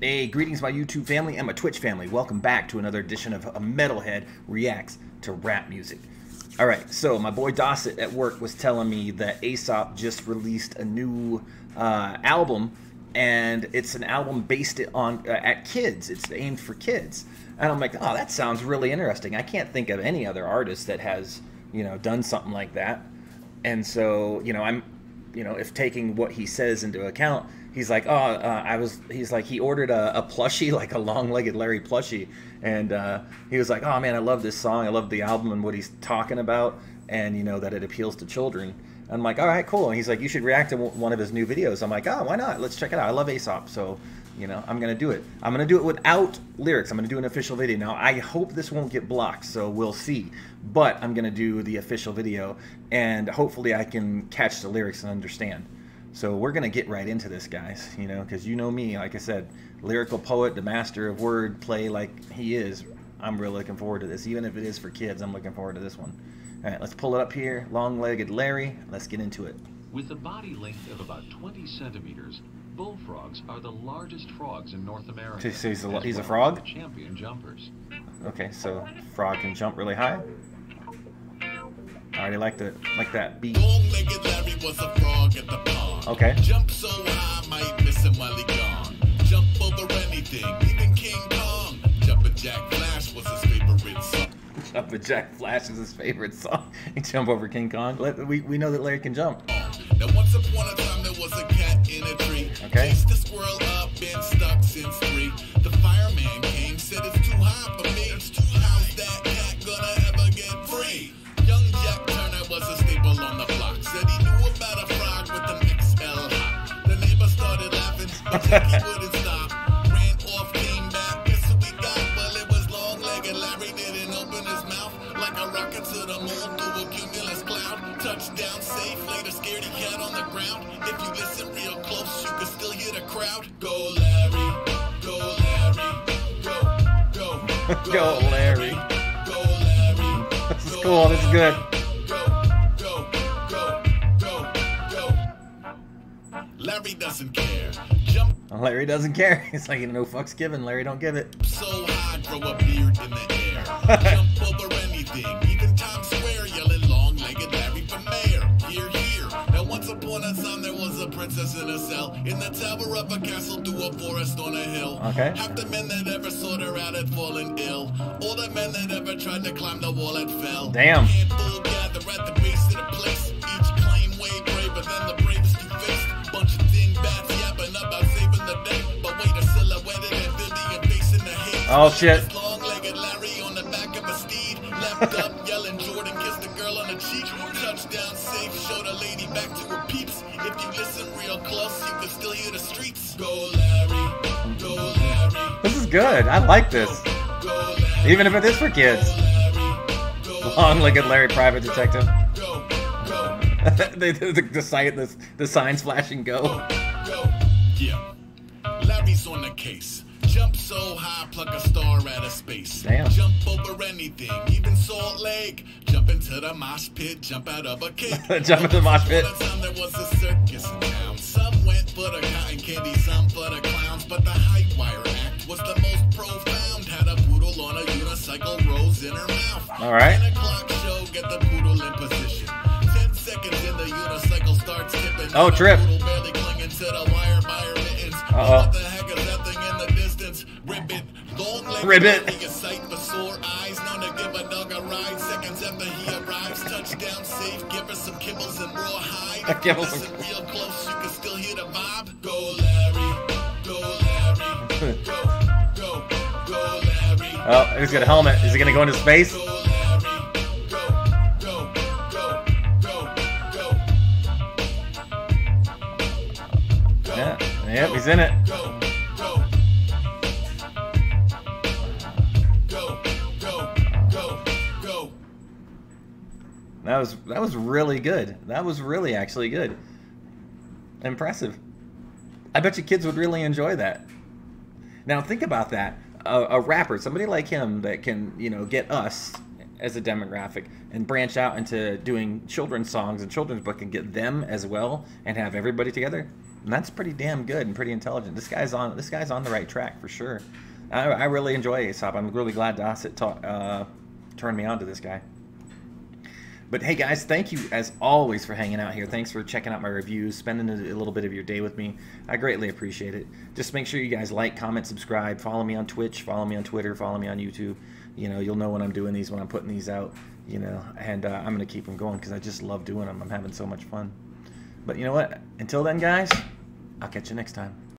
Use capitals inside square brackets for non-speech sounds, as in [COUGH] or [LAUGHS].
Hey, greetings, my YouTube family and my Twitch family. Welcome back to another edition of A Metalhead Reacts to Rap Music. All right, so my boy Dawson at work was telling me that Aesop just released a new uh, album, and it's an album based on uh, at kids. It's aimed for kids, and I'm like, oh, that sounds really interesting. I can't think of any other artist that has you know done something like that, and so you know I'm you know if taking what he says into account he's like, oh, uh, I was. He's like, he ordered a, a plushie, [LAUGHS] like a long-legged Larry plushie, and uh, he was like, oh man, I love this song. I love the album and what he's talking about, and you know that it appeals to children. I'm like, all right, cool. And he's like, you should react to one of his new videos. I'm like, oh, why not? Let's check it out. I love Aesop, so you know, I'm gonna do it. I'm gonna do it without lyrics. I'm gonna do an official video. Now, I hope this won't get blocked, so we'll see. But I'm gonna do the official video, and hopefully, I can catch the lyrics and understand. So we're going to get right into this, guys, you know, because you know me, like I said, lyrical poet, the master of word play like he is. I'm really looking forward to this. Even if it is for kids, I'm looking forward to this one. All right, let's pull it up here. Long-legged Larry. Let's get into it. With a body length of about 20 centimeters, bullfrogs are the largest frogs in North America. So he's a, he's a frog? champion jumpers. Okay, so frog can jump really high. Already like the like that beat. Okay. Jump so high, might miss him while he gone. Jump over anything, even King Kong. Jumpin' Jack Flash was his favorite song. Jumpin' Jack Flash is his favorite song. [LAUGHS] He jump over King Kong. Let, we, we know that Larry can jump. Now once upon a time there was a cat in a tree. Okay. Chased the squirrel up, been Touchdown safe. Later, scaredy cat on the ground. If you listen real close, you can still hear the crowd. Go, Larry. Go, Larry. Go, go. Go, Larry. Go, Larry. This is cool. This is good. Larry doesn't care. Jump. Larry doesn't care. [LAUGHS] He's like, no fucks given. Larry don't give it. So high, grow a beard in the air. Jump over anything, even Times Square, yelling long-legged Larry for mayor. Here, here. Now once upon a time there was a princess in a cell in the tower of a castle through a forest on a hill. Okay. Half the men that ever sought her out had fallen ill. All the men that ever tried to climb the wall had fell. Damn. Handful gather at the base of the place. Go Larry. This is good. I like this. Even if it is for kids. Long-legged Larry, private detective. [LAUGHS] the, the, the, sign, the, the signs flashing go. go. Yeah. Larry's on the case. Jump so high, pluck a star out of space. Damn. Jump over anything, even Salt Lake. Jump into the mosh pit, jump out of a cake. [LAUGHS] jump into the mosh pit. Time there was a circus in town. Some went for the cotton candy, some for the clowns. But the Hype Wire Act was the most profound. Had a poodle on a unicycle, rose in her mouth. All right. 10 o'clock show, get the poodle in position. Ten seconds in the unicycle starts tipping. Oh, trip. Barely Ribbit. A [LAUGHS] real close. You can still hear the vibe. Go Larry. Go Larry. Go. Go. Go Larry. Oh, he's got a helmet. Is he going to go into space? Yeah, Yep, he's in it. That was that was really good. That was really actually good. Impressive. I bet you kids would really enjoy that. Now think about that. A, a rapper, somebody like him that can, you know, get us as a demographic and branch out into doing children's songs and children's book and get them as well and have everybody together And that's pretty damn good and pretty intelligent. This guy's on this guy's on the right track for sure. I, I really enjoy Aesop. I'm really glad Dawson taught, uh, turned me on to this guy. But hey guys, thank you as always for hanging out here. Thanks for checking out my reviews, spending a little bit of your day with me. I greatly appreciate it. Just make sure you guys like, comment, subscribe, follow me on Twitch, follow me on Twitter, follow me on YouTube. You know, you'll know when I'm doing these, when I'm putting these out. You know, and uh, I'm gonna keep them going because I just love doing them. I'm having so much fun. But you know what? Until then, guys, I'll catch you next time.